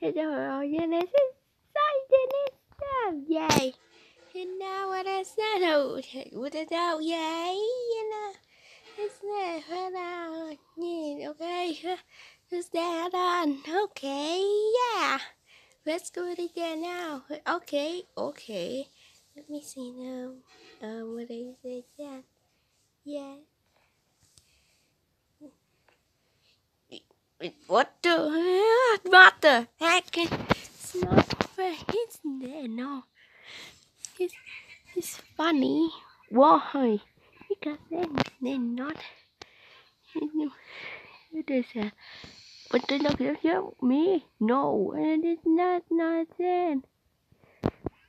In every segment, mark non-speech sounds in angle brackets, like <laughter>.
Hello, Dennis. Sorry, Dennis. Yay. And now what I said, oh, what is out, yay, you know. It's there, now, yeah, okay. <laughs> Is that on? Okay, yeah. Let's go it again now. Okay, okay. Let me see now. Um, what is it again? Yeah. What the what the heck? It's not fair. It's there, no. It's it's funny. Why? Because then they're not. It is a. But they look at me. No, and it's not nothing.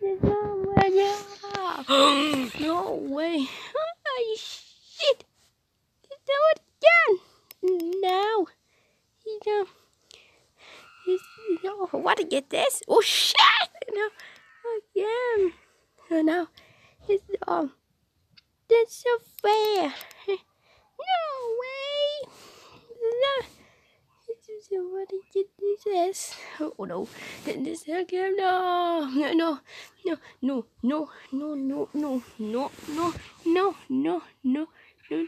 It's not my No way. <gasps> <laughs> Oh, shit. Do it again. No. You know. He's, no, what to get this? Oh shit! No. Oh no, it's um, that's so fair. No way. No. So what you do this? Oh no, this again. No, no, no, no, no, no, no, no, no, no, no, no, no, no, no,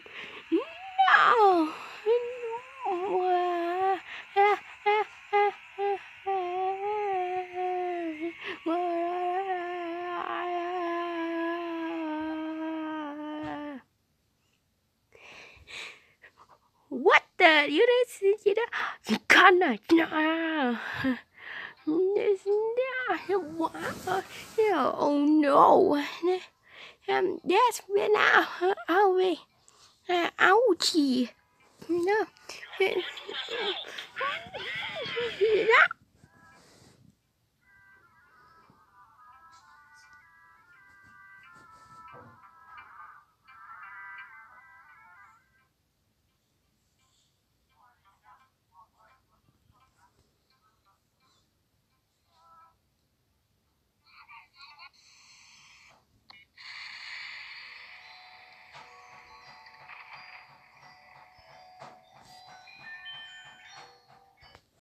no. What that. You didn't see that. You cannot. No. This, wow. Oh no. Um, that's when I, uh, oh wait, ouchie. No.